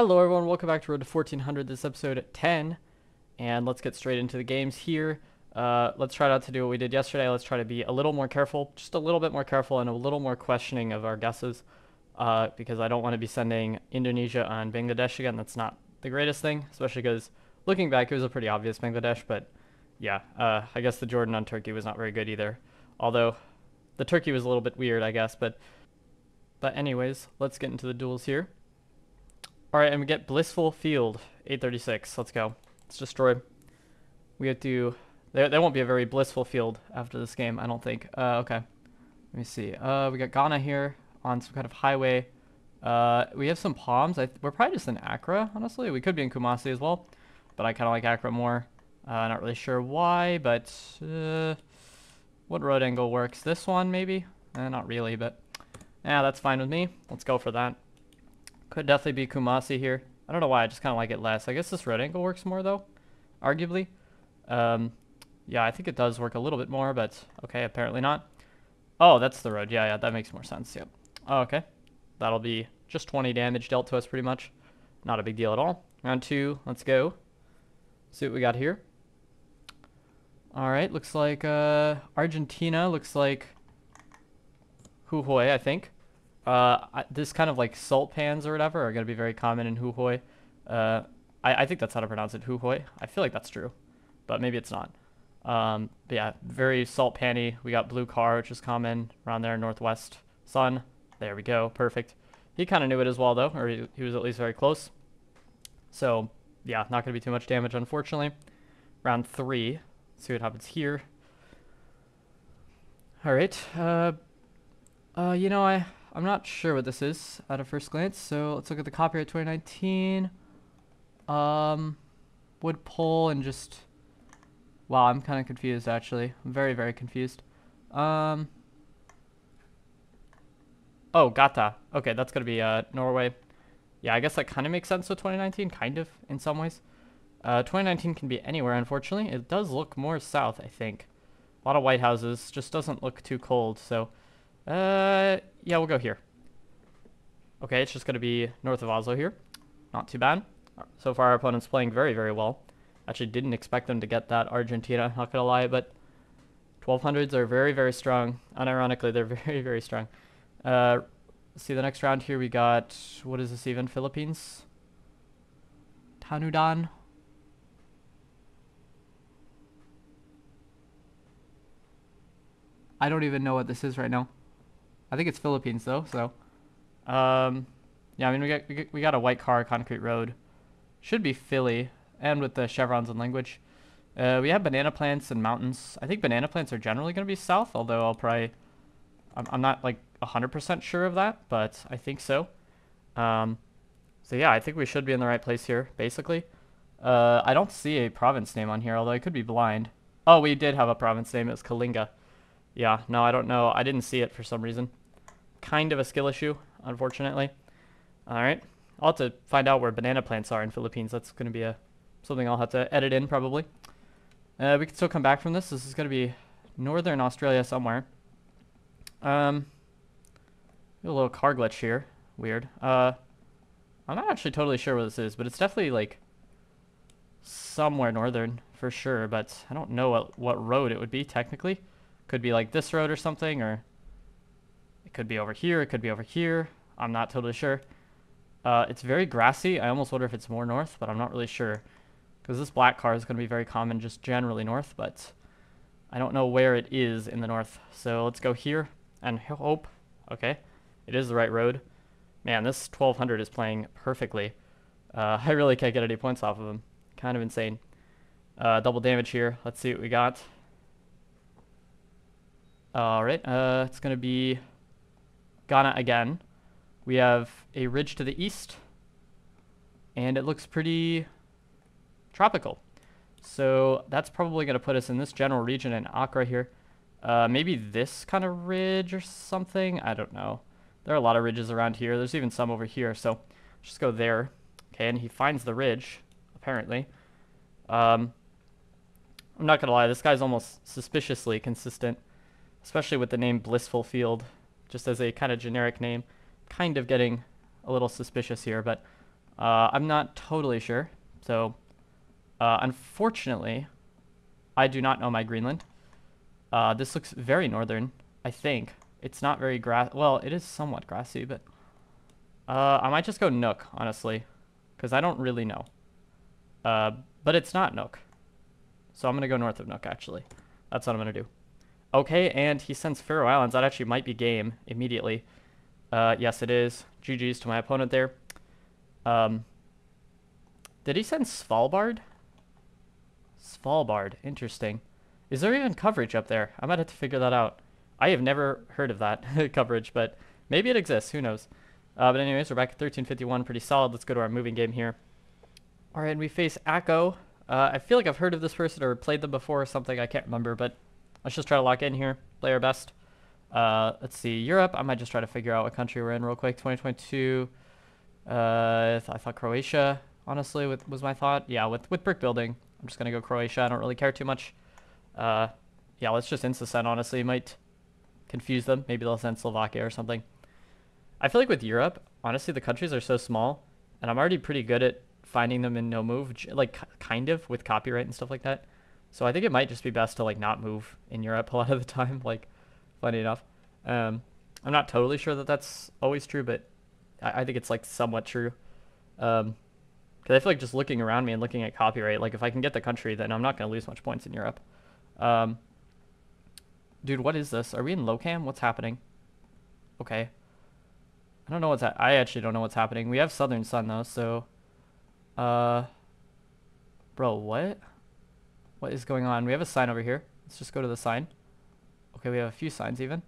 Hello everyone, welcome back to Road to 1400. This is episode 10, and let's get straight into the games here. Uh, let's try not to do what we did yesterday. Let's try to be a little more careful, just a little bit more careful, and a little more questioning of our guesses, uh, because I don't want to be sending Indonesia on Bangladesh again. That's not the greatest thing, especially because looking back, it was a pretty obvious Bangladesh, but yeah, uh, I guess the Jordan on Turkey was not very good either. Although the Turkey was a little bit weird, I guess, but but anyways, let's get into the duels here. Alright, and we get Blissful Field, 836. Let's go. Let's destroy. We have to... There, there won't be a very blissful field after this game, I don't think. Uh, okay. Let me see. Uh, we got Ghana here on some kind of highway. Uh, we have some palms. I we're probably just in Accra, honestly. We could be in Kumasi as well, but I kind of like Accra more. Uh, not really sure why, but uh, what road angle works? This one, maybe? Eh, not really, but yeah, that's fine with me. Let's go for that. Could definitely be Kumasi here. I don't know why, I just kind of like it less. I guess this road angle works more, though, arguably. Um, yeah, I think it does work a little bit more, but okay, apparently not. Oh, that's the road. Yeah, yeah, that makes more sense. Yep. Oh, okay. That'll be just 20 damage dealt to us pretty much. Not a big deal at all. Round two, let's go. See what we got here. All right, looks like uh, Argentina, looks like Jujuy, I think. Uh, this kind of like salt pans or whatever are going to be very common in Jujuy. Uh, I, I think that's how to pronounce it, Jujuy. I feel like that's true, but maybe it's not. Um, but yeah, very salt panny. We got blue car, which is common around there, northwest sun. There we go, perfect. He kind of knew it as well, though, or he, he was at least very close. So yeah, not going to be too much damage, unfortunately. Round three. Let's see what happens here. All right. Uh, uh, you know, I I'm not sure what this is at a first glance. So let's look at the copyright 2019. Um, wood pole and just wow, I'm kind of confused actually. I'm very very confused. Um. Oh, Gata. Okay, that's gonna be uh Norway. Yeah, I guess that kind of makes sense with 2019, kind of in some ways. Uh, 2019 can be anywhere, unfortunately. It does look more south, I think. A lot of white houses. Just doesn't look too cold, so uh, yeah, we'll go here. Okay, it's just going to be north of Oslo here. Not too bad. So far, our opponent's playing very, very well. Actually, didn't expect them to get that Argentina, not going to lie, but 1200s are very, very strong. Unironically, they're very, very strong. Uh, see, the next round here, we got, what is this even, Philippines? Tanudan? I don't even know what this is right now. I think it's Philippines though. So, um, yeah, I mean we got we got, a white car concrete road. Should be Philly, and with the chevrons and language. Uh, we have banana plants and mountains. I think banana plants are generally going to be south, although I'll probably, I'm, I'm not like 100% sure of that, but I think so. Um, so yeah, I think we should be in the right place here, basically. Uh, I don't see a province name on here, although I could be blind. Oh, we did have a province name. It was Kalinga. Yeah, no, I don't know. I didn't see it for some reason kind of a skill issue, unfortunately. All right. I'll have to find out where banana plants are in Philippines. That's going to be a something I'll have to edit in probably. Uh, we can still come back from this. This is going to be northern Australia somewhere. Um, a little car glitch here. Weird. Uh, I'm not actually totally sure where this is, but it's definitely like somewhere northern for sure. But I don't know what what road it would be technically. Could be like this road or something, or it could be over here. It could be over here. I'm not totally sure. Uh, it's very grassy. I almost wonder if it's more north, but I'm not really sure. Because this black car is going to be very common just generally north, but I don't know where it is in the north. So let's go here and hope. Okay, it is the right road. Man, this 1200 is playing perfectly. Uh, I really can't get any points off of him. Kind of insane. Uh, double damage here. Let's see what we got. Alright, uh, it's going to be Ghana again. We have a ridge to the east, and it looks pretty tropical. So that's probably going to put us in this general region in Accra here. Uh, maybe this kind of ridge or something. I don't know. There are a lot of ridges around here. There's even some over here. So just go there. Okay, and he finds the ridge, apparently. Um, I'm not going to lie. This guy's almost suspiciously consistent, especially with the name Blissful Field just as a kind of generic name. Kind of getting a little suspicious here, but Uh, I'm not totally sure. So, uh, unfortunately, I do not know my Greenland. Uh, this looks very northern, I think. It's not very grass. Well, it is somewhat grassy, but uh, I might just go Nuuk, honestly, because I don't really know. Uh, but it's not Nuuk, so I'm gonna go north of Nuuk. Actually, that's what I'm gonna do. Okay, and he sends Faroe Islands. That actually might be game immediately. Uh, yes, it is. GG's to my opponent there. Um, did he send Svalbard? Svalbard, interesting. Is there even coverage up there? I might have to figure that out. I have never heard of that coverage, but maybe it exists. Who knows? Uh, but anyways, we're back at 1351. Pretty solid. Let's go to our moving game here. All right, and we face Akko. Uh, I feel like I've heard of this person or played them before or something. I can't remember, but let's just try to lock in here. Play our best. Uh, let's see, Europe. I might just try to figure out what country we're in real quick. 2022. Uh, I thought Croatia, honestly, with, was my thought. Yeah, with, with brick building, I'm just going to go Croatia. I don't really care too much. Uh, yeah, let's just insta-send, honestly. Might confuse them. Maybe they'll send Slovakia or something. I feel like with Europe, honestly, the countries are so small, and I'm already pretty good at finding them in no move, like kind of with copyright and stuff like that. So I think it might just be best to like not move in Europe a lot of the time. Like, funny enough, um, I'm not totally sure that that's always true, but I, I think it's like somewhat true. Um, because I feel like just looking around me and looking at copyright, like if I can get the country, then I'm not gonna lose much points in Europe. Um, dude, what is this? Are we in Locam? What's happening? Okay. I don't know what's I actually don't know what's happening. We have Southern Sun though, so uh bro, what? What is going on? We have a sign over here. Let's just go to the sign. Okay, we have a few signs even.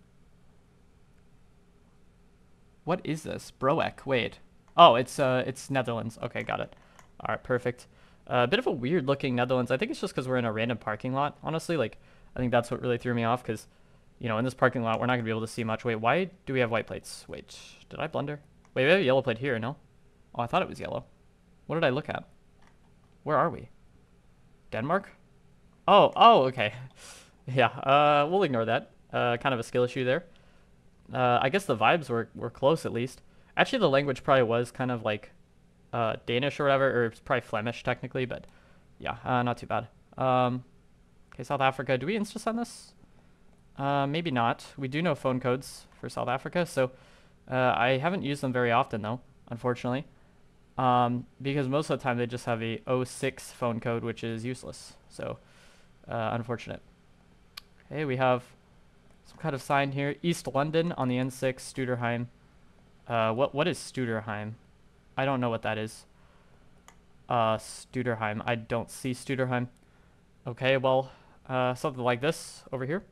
What is this? Broek. Wait. Oh, it's uh it's Netherlands. Okay, got it. All right, perfect. A uh, bit of a weird looking Netherlands. I think it's just because we're in a random parking lot. Honestly, like I think that's what really threw me off because, you know, in this parking lot we're not gonna be able to see much. Wait, why do we have white plates? Wait, did I blunder? Wait, we have a yellow plate here. No. Oh, I thought it was yellow. What did I look at? Where are we? Denmark? Oh, oh, okay. yeah, uh, we'll ignore that. Uh, kind of a skill issue there. Uh, I guess the vibes were, were close at least. Actually, the language probably was kind of like uh, Danish or whatever, or it's probably Flemish technically, but yeah, uh, not too bad. Um, okay, South Africa. Do we insta-send this? Uh, maybe not. We do know phone codes for South Africa, so uh, I haven't used them very often though, unfortunately. Um, because most of the time they just have a 06 phone code, which is useless. So, uh, unfortunate. Okay, we have some kind of sign here. East London on the N6, Stutterheim. Uh, what what is Stutterheim? I don't know what that is. Uh, Stutterheim. I don't see Stutterheim. Okay, well, uh, something like this over here.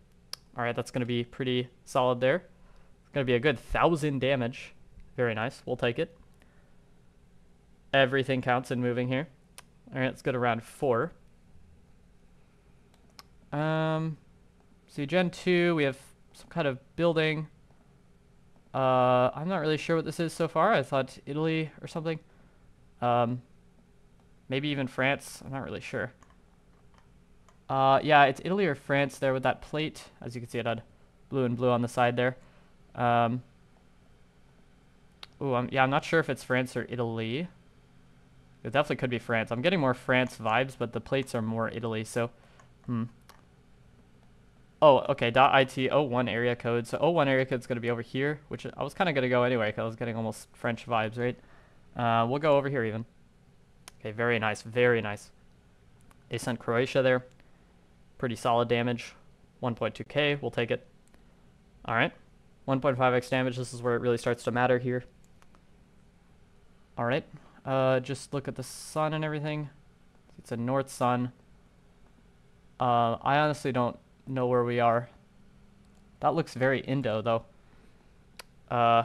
All right, that's going to be pretty solid there. It's going to be a good thousand damage. Very nice. We'll take it. Everything counts in moving here. All right, let's go to round four. Um, see, Gen 2, we have some kind of building. Uh, I'm not really sure what this is so far. I thought Italy or something. Um, maybe even France. I'm not really sure. Uh, yeah, it's Italy or France there with that plate. As you can see, it had blue and blue on the side there. Um, oh, yeah, I'm not sure if it's France or Italy. It definitely could be France. I'm getting more France vibes, but the plates are more Italy, so... Hmm. Oh, okay, .it 01 area code. So 01 area code is going to be over here, which I was kind of going to go anyway because I was getting almost French vibes, right? Uh, we'll go over here even. Okay, very nice, very nice. They sent Croatia there. Pretty solid damage. 1.2k, we'll take it. All right, 1.5x damage. This is where it really starts to matter here. All right, uh, just look at the sun and everything. It's a north sun. Uh, I honestly don't know where we are. That looks very Indo, though. Uh,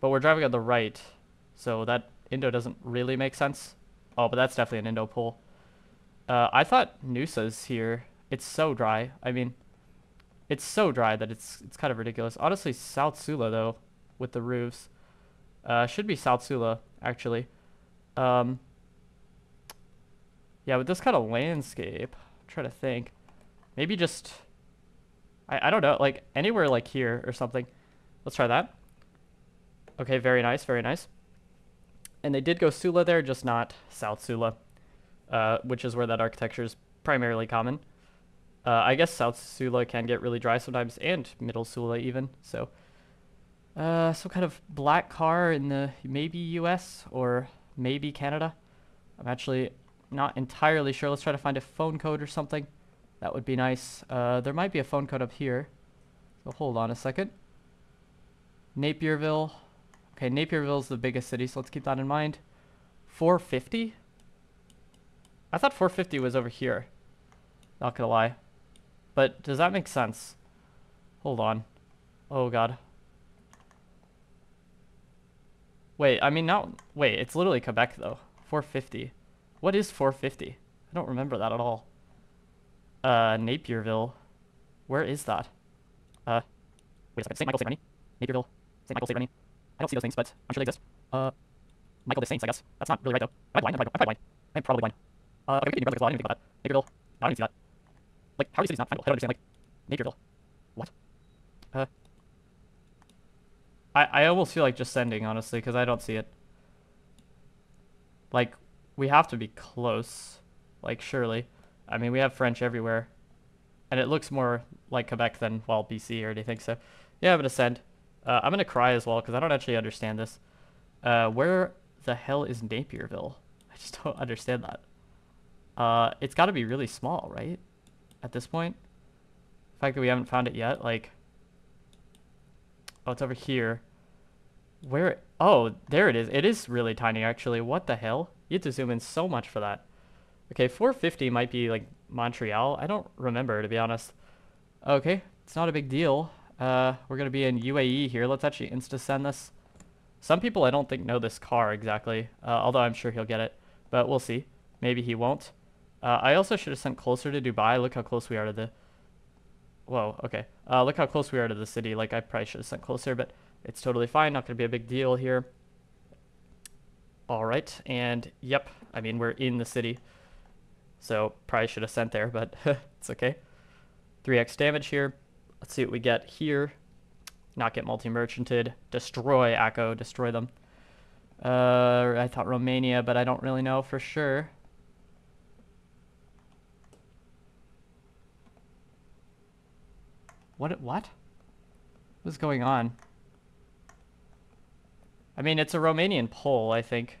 but we're driving on the right, so that Indo doesn't really make sense. Oh, but that's definitely an Indo pool. Uh, I thought Nusa's here. It's so dry. I mean, it's so dry that it's it's kind of ridiculous. Honestly, South Sula, though, with the roofs. Uh, should be South Sula, actually. Um, yeah, with this kind of landscape, I'm trying to think. Maybe just, I, I don't know, like anywhere like here or something. Let's try that. Okay, very nice, very nice. And they did go Sula there, just not South Sula, uh, which is where that architecture is primarily common. Uh, I guess South Sula can get really dry sometimes, and Middle Sula even. So, uh, some kind of black car in the maybe U.S. or maybe Canada. I'm actually not entirely sure. Let's try to find a phone code or something. That would be nice. Uh, there might be a phone code up here. So hold on a second. Napierville. Okay, Napierville is the biggest city, so let's keep that in mind. 450? I thought 450 was over here. Not gonna lie. But does that make sense? Hold on. Oh god. Wait, I mean not wait, it's literally Quebec though. 450. What is 450? I don't remember that at all. Uh Napierville. Where is that? Uh wait a second. St. Michael St. Remy? Napierville. St. Michael St. Remy. I don't see those things, but I'm sure they exist. Uh Michael the Saints, I guess. That's not really right though. Am I blind? I'm probably blind. I'm probably blind. Uh okay, we could New Brunswick as. I didn't think about that. Napierville. No, I don't even see that. Like, how are these cities not findable? I don't understand. Like, Napierville. What? Uh. I, I almost feel like just sending, honestly, because I don't see it. Like, we have to be close. Like, surely. I mean, we have French everywhere. And it looks more like Quebec than, well, BC or anything, so... Yeah, I'm gonna send. Uh, I'm gonna cry as well, because I don't actually understand this. Uh, where the hell is Napierville? I just don't understand that. Uh, it's gotta be really small, right? at this point. The fact that we haven't found it yet, like... Oh, it's over here. Where... Oh, there it is. It is really tiny, actually. What the hell? You have to zoom in so much for that. Okay, 450 might be, like, Montreal. I don't remember, to be honest. Okay, it's not a big deal. Uh, we're going to be in UAE here. Let's actually insta-send this. Some people I don't think know this car exactly, uh, although I'm sure he'll get it. But we'll see. Maybe he won't. Uh, I also should have sent closer to Dubai. Look how close we are to the... Whoa, okay. Uh, look how close we are to the city. Like, I probably should have sent closer, but it's totally fine. Not going to be a big deal here. All right, and yep, I mean, we're in the city. So, probably should have sent there, but it's okay. 3x damage here. Let's see what we get here. Not get multi-merchanted. Destroy Akko. Destroy them. Uh, I thought Romania, but I don't really know for sure. What? What? What's going on? I mean, it's a Romanian pole, I think.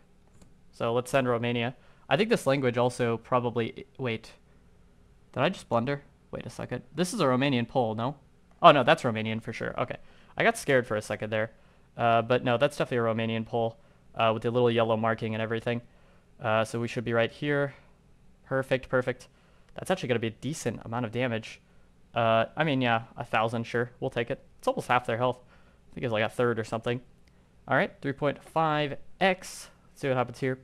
So let's send Romania. I think this language also probably... Wait. Did I just blunder? Wait a second. This is a Romanian pole, no? Oh, no, that's Romanian for sure. Okay. I got scared for a second there. Uh, but no, that's definitely a Romanian pole uh, with the little yellow marking and everything. Uh, so we should be right here. Perfect, perfect. That's actually going to be a decent amount of damage. Uh, I mean, yeah, a thousand, sure. We'll take it. It's almost half their health. I think it's like a third or something. All right, 3.5x. Let's see what happens here.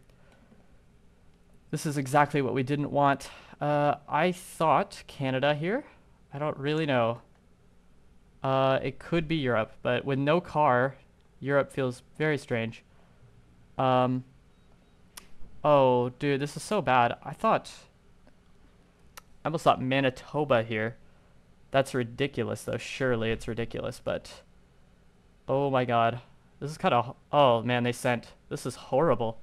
This is exactly what we didn't want. Uh, I thought Canada here. I don't really know. Uh, it could be Europe, but with no car, Europe feels very strange. Um, oh, dude, this is so bad. I thought... I almost thought Manitoba here. That's ridiculous, though. Surely it's ridiculous, but... Oh my god. This is kind of... Oh, man, they sent... This is horrible.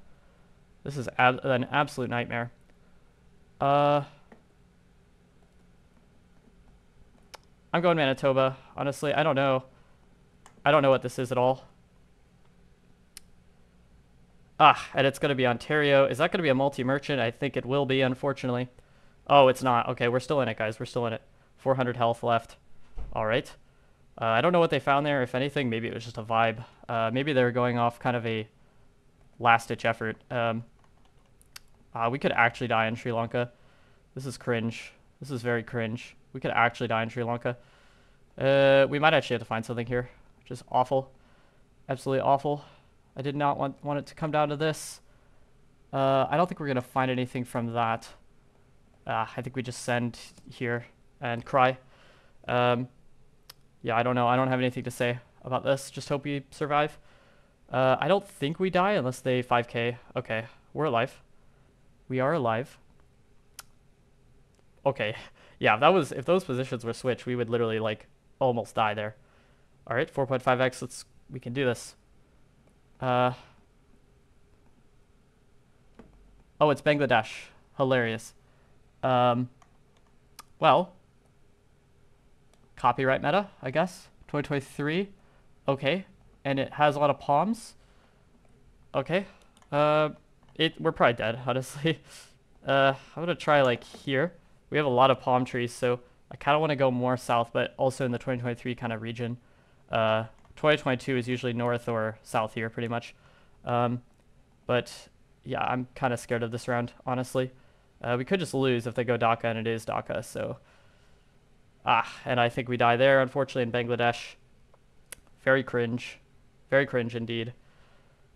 This is ab an absolute nightmare. Uh... I'm going Manitoba. Honestly, I don't know. I don't know what this is at all. Ah, and it's going to be Ontario. Is that going to be a multi-merchant? I think it will be, unfortunately. Oh, it's not. Okay, we're still in it, guys. We're still in it. 400 health left. All right. Uh, I don't know what they found there. If anything, maybe it was just a vibe. Uh, maybe they were going off kind of a last-ditch effort. Um, uh, we could actually die in Sri Lanka. This is cringe. This is very cringe. We could actually die in Sri Lanka. Uh, we might actually have to find something here, which is awful. Absolutely awful. I did not want, want it to come down to this. Uh, I don't think we're going to find anything from that. Uh, I think we just send here and cry. Um, yeah, I don't know. I don't have anything to say about this. Just hope we survive. Uh, I don't think we die unless they 5k. Okay, we're alive. We are alive. Okay, yeah, if that was if those positions were switched, we would literally like almost die there. All right, 4.5x. Let's we can do this. Uh, Oh, it's Bangladesh. Hilarious. Um, well, copyright meta, I guess. 2023. Okay. And it has a lot of palms. Okay. Uh, it we're probably dead, honestly. Uh, I'm gonna try like here. We have a lot of palm trees, so I kind of want to go more south, but also in the 2023 kind of region. Uh, 2022 is usually north or south here, pretty much. Um, but yeah, I'm kind of scared of this round, honestly. Uh, we could just lose if they go Dhaka, and it is Dhaka, so... Ah, and I think we die there, unfortunately, in Bangladesh. Very cringe. Very cringe indeed.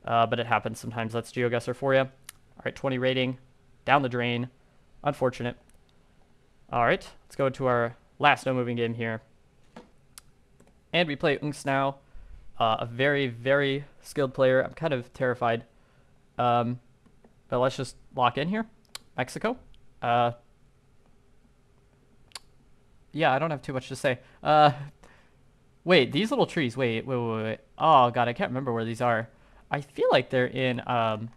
Uh, but it happens sometimes. That's GeoGuessr for you. All right, 20 rating. Down the drain. Unfortunate. All right, let's go to our last no-moving game here. And we play Unks now. Uh, a very, very skilled player. I'm kind of terrified. Um, but let's just lock in here. Mexico. Uh, yeah, I don't have too much to say. Uh, wait, these little trees. Wait, wait, wait, wait. Oh god, I can't remember where these are. I feel like they're in um,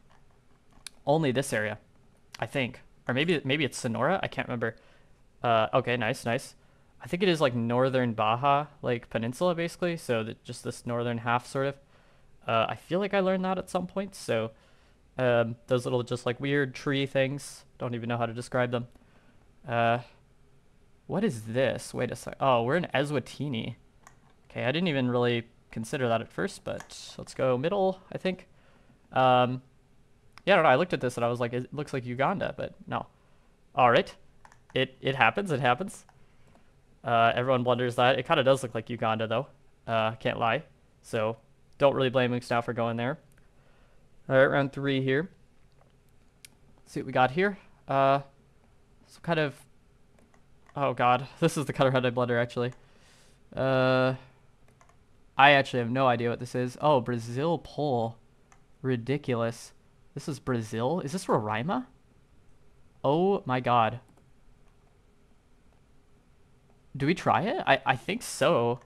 only this area. I think, or maybe maybe it's Sonora. I can't remember. Uh, okay, nice, nice. I think it is like northern Baja, like peninsula, basically. So that just this northern half, sort of. Uh, I feel like I learned that at some point. So um, those little just like weird tree things. Don't even know how to describe them. Uh, what is this? Wait a sec. Oh, we're in Eswatini. Okay, I didn't even really consider that at first, but let's go middle, I think. Um, yeah, I don't know. I looked at this and I was like, it looks like Uganda, but no. All right. It, it happens. It happens. Uh, everyone wonders that. It kind of does look like Uganda, though. Uh, can't lie. So don't really blame Moose now for going there. All right, round three here. Let's see what we got here. Uh, some kind of... Oh, God. This is the color headed blunder, actually. Uh, I actually have no idea what this is. Oh, Brazil pole. Ridiculous. This is Brazil? Is this Roraima? Oh, my God. Do we try it? I, I think so.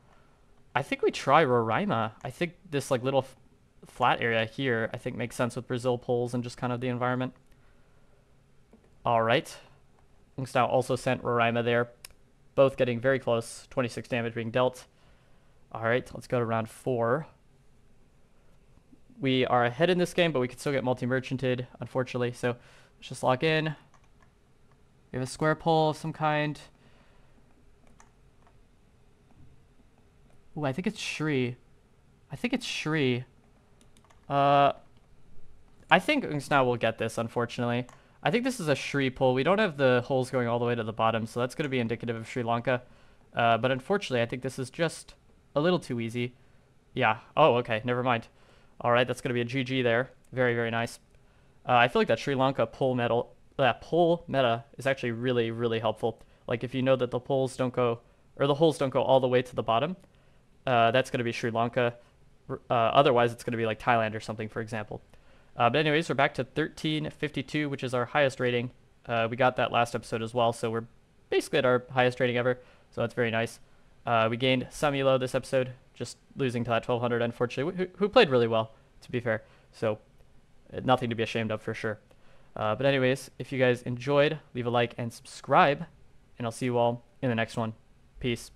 I think we try Roraima. I think this like little flat area here, I think makes sense with Brazil poles and just kind of the environment. All right. now also sent Roraima there. Both getting very close. 26 damage being dealt. All right, let's go to round four. We are ahead in this game, but we can still get multi-merchanted, unfortunately. So let's just log in. We have a square pole of some kind. Ooh, I think it's Shri. I think it's Shri. Uh, I think now will get this, unfortunately. I think this is a Shri pull. We don't have the holes going all the way to the bottom, so that's going to be indicative of Sri Lanka. Uh, but unfortunately, I think this is just a little too easy. Yeah. Oh, okay. Never mind. All right, that's going to be a GG there. Very, very nice. Uh, I feel like that Sri Lanka pull metal, that pull meta is actually really, really helpful. Like if you know that the pulls don't go, or the holes don't go all the way to the bottom, uh, that's going to be Sri Lanka. Uh, otherwise, it's going to be like Thailand or something, for example. Uh, but anyways, we're back to 1352, which is our highest rating. Uh, we got that last episode as well, so we're basically at our highest rating ever. So that's very nice. Uh, we gained some elo this episode, just losing to that 1200, unfortunately, who, who played really well, to be fair. So uh, nothing to be ashamed of for sure. Uh, but anyways, if you guys enjoyed, leave a like and subscribe, and I'll see you all in the next one. Peace.